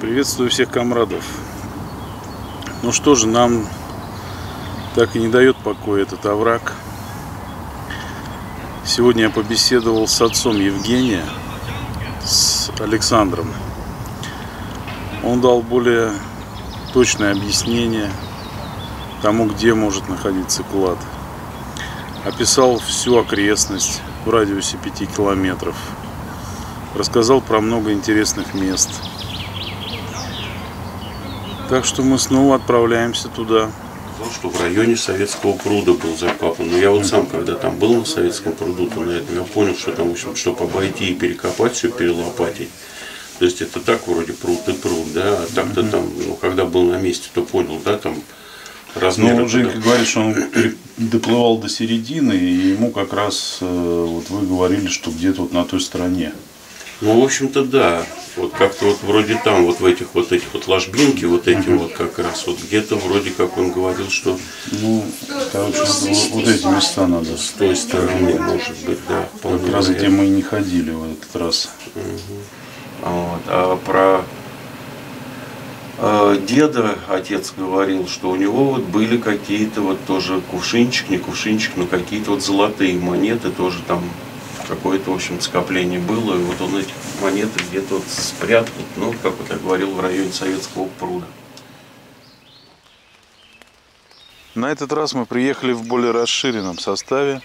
Приветствую всех комрадов. Ну что же, нам так и не дает покоя этот овраг. Сегодня я побеседовал с отцом Евгения, с Александром. Он дал более точное объяснение тому, где может находиться клад. Описал всю окрестность в радиусе 5 километров. Рассказал про много интересных мест. Так что мы снова отправляемся туда. Сказал, что в районе Советского пруда был закопан. Но я вот сам, когда там был на Советском пруду, то на этом я понял, что там, в общем, чтобы обойти и перекопать все, перелопатить. То есть это так вроде пруд и пруд, да, а так-то там, ну, когда был на месте, то понял, да, там размеры. Ну, Женька говорит, что он доплывал до середины, и ему как раз, э, вот вы говорили, что где-то вот на той стороне. Ну, в общем-то, да. Вот как-то вот вроде там, вот в этих вот этих вот ложбинки, вот эти вот как раз, вот где-то вроде как он говорил, что Ну, короче, вот, вот эти места надо. с той стороны, может быть, да, Как раз где вероятно. мы и не ходили в этот раз. Вот. А про э, деда отец говорил, что у него вот были какие-то вот тоже кувшинчик, не кувшинчик, но какие-то вот золотые монеты тоже там какое-то, в общем, скопление было. И вот он эти монеты где-то вот спрятал, ну, как вот я говорил, в районе Советского пруда. На этот раз мы приехали в более расширенном составе,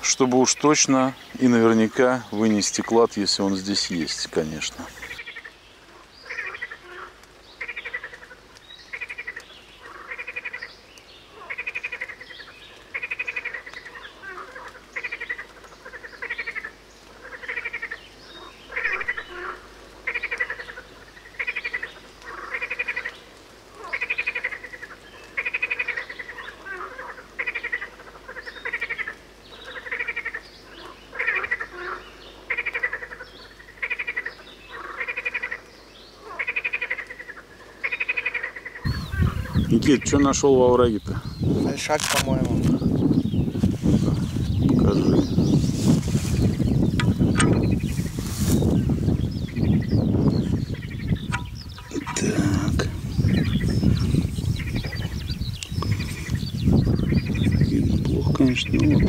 чтобы уж точно и наверняка вынести клад, если он здесь есть, конечно. Никит, что нашел во враге-то? Шаг, по-моему. Покажи. Так. Видно плохо, конечно, но вот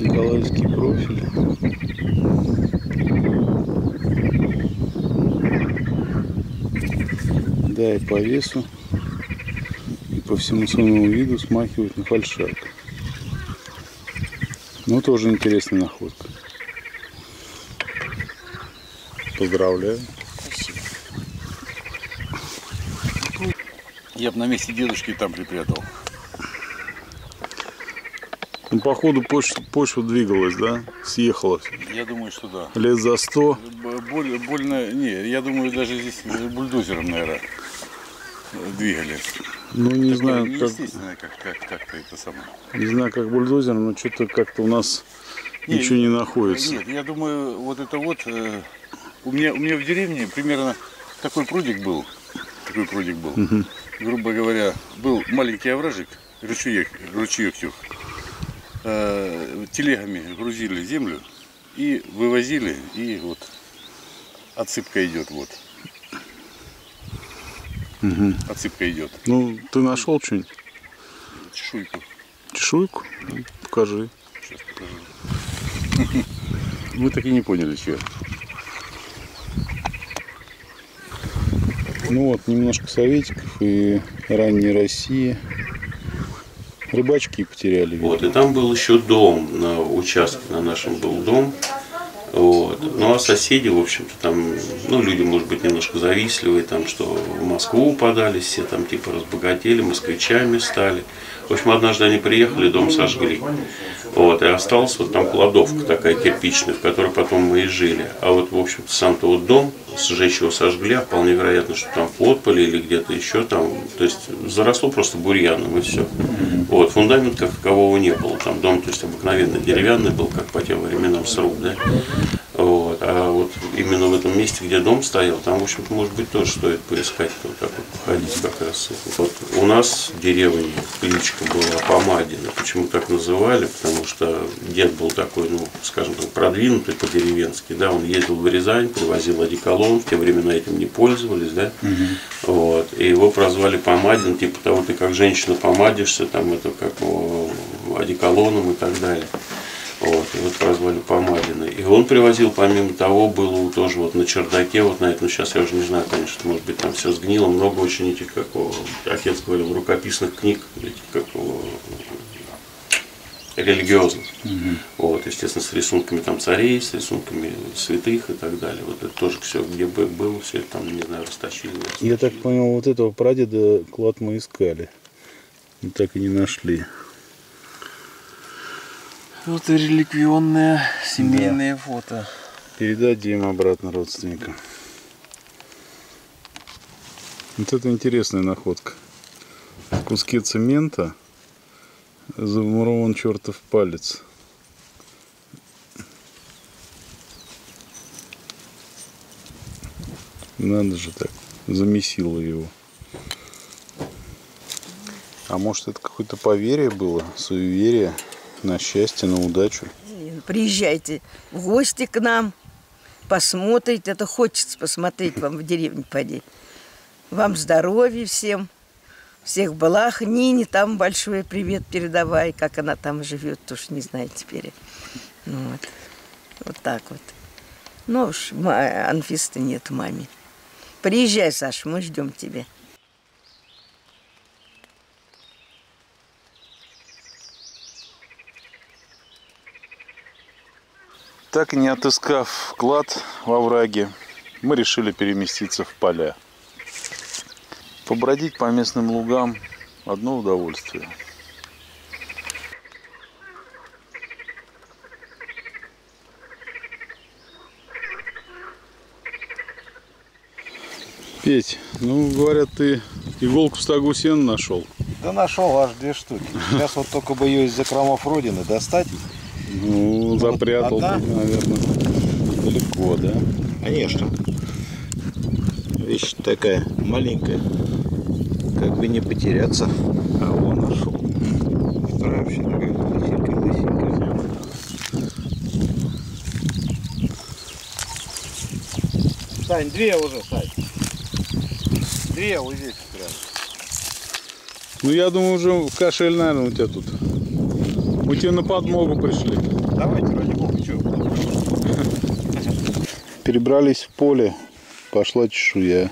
Николаевский профиль. Да, и по весу, по всему своему виду смахивает на фальшак. Ну, тоже интересная находка. Поздравляю. Я бы на месте дедушки там припрятал. Ну, походу, почва, почва двигалась, да? Съехала. Я думаю, что да. Лет за сто. Боль, больно, не, я думаю, даже здесь бульдозером, наверное, двигали. Ну, не знаю, как, Естественно, как, как, как-то это самое. не знаю, как бульдозер, но что-то как-то у нас Не, ничего не находится. Нет, я думаю, вот это вот, э, у меня, у меня в деревне примерно такой прудик был, такой прудик был. Грубо говоря, был маленький овражек, ручеек, ручеек тюх. Э, телегами грузили землю и вывозили, и вот отсыпка идет, вот. Отсыпка идет. Ну, ты нашел что-нибудь? Чешуйку. Чешуйку? Ну, Покажи. Сейчас покажу. Вы так и не поняли, что. Ну вот, немножко советиков и ранней России. Рыбачки потеряли. Вот, и там был еще дом на участке, на нашем был дом. Вот. Ну а соседи, в общем-то, там, ну, люди, может быть, немножко завистливые, там, что в Москву подались, все там типа разбогатели, москвичами стали. В общем, однажды они приехали, дом сожгли. Вот, и осталась вот там кладовка такая кирпичная, в которой потом мы и жили. А вот, в общем-то, сам-то вот дом, сжечь его сожгли, а вполне вероятно, что там подпали или где-то еще там, то есть заросло просто бурьяном и все. Вот, фундамент как такового не было. Там дом, то есть обыкновенный деревянный был, как по тем временам сруб, да. Вот. А вот именно в этом месте, где дом стоял, там, в общем-то, может быть, тоже стоит поискать, вот так вот походить как раз. Вот у нас в деревне кличка была Помадина. Почему так называли? Потому что дед был такой, ну, скажем так, продвинутый по-деревенски, да, он ездил в Рязань, привозил одеколон, в те времена этим не пользовались, да, вот, и его прозвали Помадин, типа того, ты как женщина помадишься, там, это как одеколоном и так далее. Вот, и вот прозвали Помадина. И он привозил, помимо того, было тоже вот на чердаке, вот на этом, сейчас я уже не знаю, конечно, может быть, там все сгнило, много очень этих, как его, отец говорил, рукописных книг, этих, как его, религиозных. Вот, естественно, с рисунками там царей, с рисунками святых и так далее. Вот это тоже все, где бы было, все это там, не знаю, растащили. Я так понял, вот этого прадеда клад мы искали. И так и не нашли. Вот и реликвионное семейное фото. Передадим обратно родственникам. Вот это интересная находка. В куске цемента замурован чертов палец. Надо же так, замесило его. А может это какое-то поверье было, суеверие на счастье, на удачу? Приезжайте в гости к нам, посмотрите. Это хочется посмотреть вам в деревне поди. Вам здоровья всем. Всех благ. Нине там большой привет передавай, как она там живет, тоже не знаю теперь. Ну, вот. вот так вот. Ну уж Анфисы нет маме. Приезжай, Саша, мы ждем тебя. Так и не отыскав клад во враге, мы решили переместиться в поля. Побродить по местным лугам – одно удовольствие. Петь, ну говорят, ты иголку в стогу сена нашел. Да нашел аж две штуки. Сейчас вот только бы ее из закромов родины достать. Ну, запрятал одна? наверное, далеко, да? Конечно. Вещь такая маленькая. Как бы не потеряться. А он нашел. Вторая вообще такая лысенькая-лысенькая. Сань, две уже, Сань. Две вот здесь прям. Ну, я думаю, уже кошель, наверное, у тебя тут. Мы тебе на подмогу пришли. Давайте, ради бога, что? Перебрались в поле, пошла чешуя.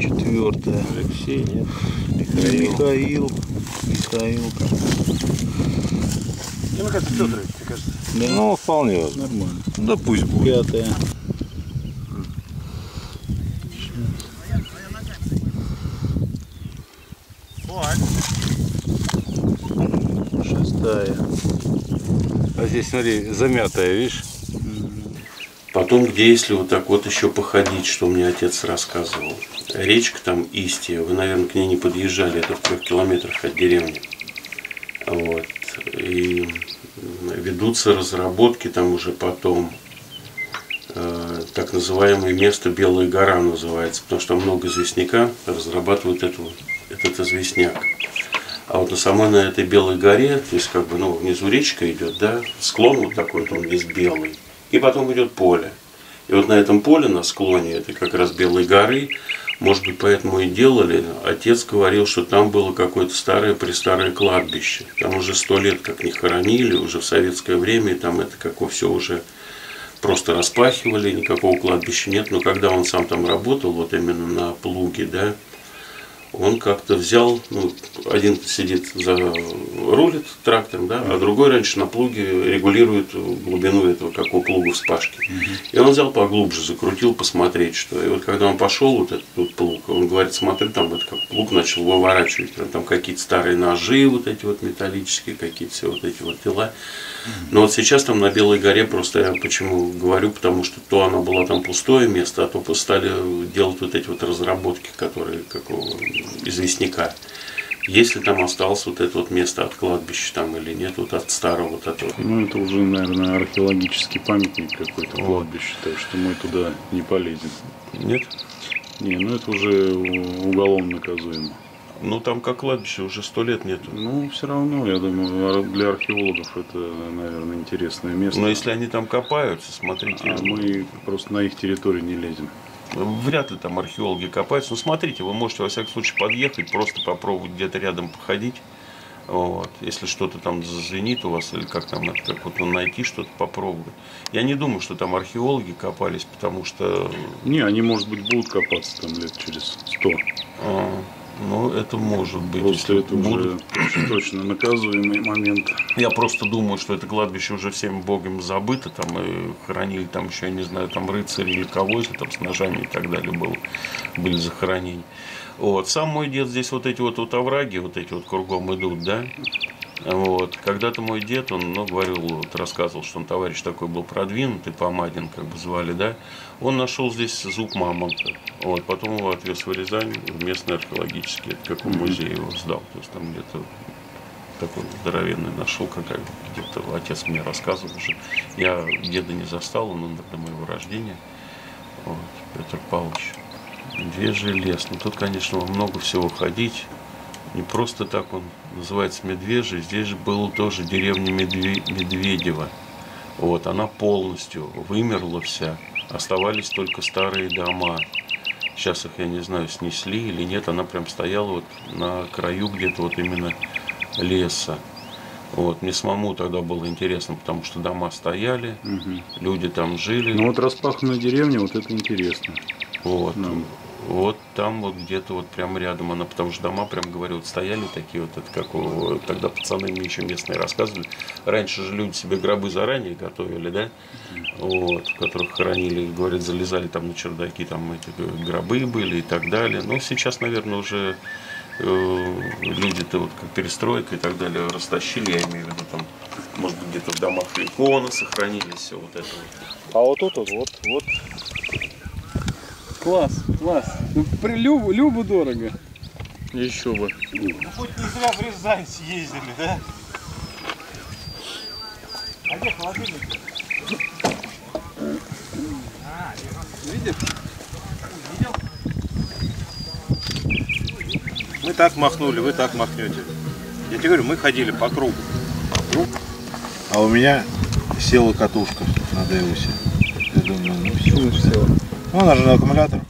Четвертая. Алексей, нет? Михаил. Михаил. Михаилка. Ну, кажется, Федорович, мне кажется. Да. Ну, вполне возможно. Нормально. Да пусть будет. Пятая. Шестая. А здесь, смотри, замятая, видишь? Потом, где если вот так вот еще походить, что мне отец рассказывал. Речка там Истия, вы, наверное, к ней не подъезжали, это в трех километрах от деревни. Вот. И ведутся разработки там уже потом. Э, так называемое место Белая гора называется, потому что много известняка, разрабатывают эту, этот известняк. А вот на самой на этой Белой горе, то есть как бы, ну, внизу речка идет, да, склон вот такой, вот он весь белый, и потом идет поле. И вот на этом поле, на склоне этой как раз Белой горы, может быть, поэтому и делали, отец говорил, что там было какое-то старое-престарое кладбище. Там уже сто лет как не хоронили, уже в советское время, и там это как все уже просто распахивали, никакого кладбища нет. Но когда он сам там работал, вот именно на плуге, да, он как-то взял, ну, один сидит за рулит трактором, да, а другой раньше на плуге регулирует глубину этого, как у плуга вспашки. И он взял поглубже, закрутил, посмотреть, что. И вот когда он пошел, вот этот вот плуг, он говорит, смотри, там вот как плуг начал выворачивать, прям там какие-то старые ножи вот эти вот металлические, какие-то все вот эти вот дела. Но вот сейчас там на Белой горе просто я почему говорю, потому что то она была там пустое место, а то стали делать вот эти вот разработки, которые как у известняка. Если там осталось вот это вот место от кладбища там или нет, вот от старого вот этого. Ну, это уже, наверное, археологический памятник какой-то, кладбище, так что мы туда не полезем. Нет? Не, ну это уже уголовно наказуемо. Ну там как кладбище уже сто лет нету. Ну, все равно, я думаю, для археологов это, наверное, интересное место. Но если они там копаются, смотрите, А мы просто на их территорию не лезем. Вряд ли там археологи копаются. Ну смотрите, вы можете во всяком случае подъехать, просто попробовать где-то рядом походить. Вот. Если что-то там зазвенит у вас, или как там, как вот найти что-то, попробовать. Я не думаю, что там археологи копались, потому что Не, они, может быть, будут копаться там лет через сто. а, ну, это может быть. Просто если это будут. уже точно наказуемый момент. Я просто думаю, что это кладбище уже всем богом забыто, там и хоронили там еще, я не знаю, там рыцари или кого это там с ножами и так далее было, были захоронения. Вот. Сам мой дед здесь вот эти вот, вот овраги, вот эти вот кругом идут, да. Вот. Когда-то мой дед, он, ну, говорил, вот, рассказывал, что он товарищ такой был продвинутый, Помадин, как бы звали, да. Он нашел здесь зуб мамонта. Вот. Потом его отвез в Рязань, в местный археологический, как в музее его сдал. То есть там где-то такой здоровенный нашел, как где-то отец мне рассказывал уже. Я деда не застал, он умер до моего рождения. Вот, Петр Павлович. Медвежий лес. Ну тут, конечно, много всего ходить. Не просто так он называется Медвежий. Здесь же была тоже деревня Медве- Медведева. Вот, она полностью вымерла вся. Оставались только старые дома. Сейчас их, я не знаю, снесли или нет. Она прям стояла вот на краю где-то вот именно леса. Вот, мне самому тогда было интересно, потому что дома стояли, люди там жили. Ну вот распаханная деревня, вот это интересно. Вот. Ну. Вот там вот где-то вот прям рядом она, потому что дома, прям говорю, вот стояли такие вот, это как у- тогда пацаны мне еще местные рассказывали. Раньше же люди себе гробы заранее готовили, да, вот, в которых хоронили, говорят, залезали там на чердаки, там эти гробы были и так далее. Но сейчас, наверное, уже э, люди-то вот как перестройка и так далее растащили, я имею в виду там, может быть, где-то в домах иконы сохранились, все вот это вот. А вот тут вот, вот, вот. Класс, класс. Ну, при Любу, Любу дорого. Еще бы. Хоть не зря в Рязань съездили, да? А где холодильник? Видишь? Мы так махнули, вы так махнете. Я тебе говорю, мы ходили по кругу. А у меня села катушка на Деусе. Я думаю, ну все. Ну, на аккумулятор.